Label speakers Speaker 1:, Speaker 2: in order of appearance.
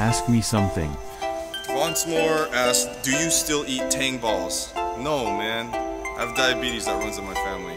Speaker 1: ask me something.
Speaker 2: Once more asked, do you still eat tang balls? No, man. I have diabetes that runs in my family.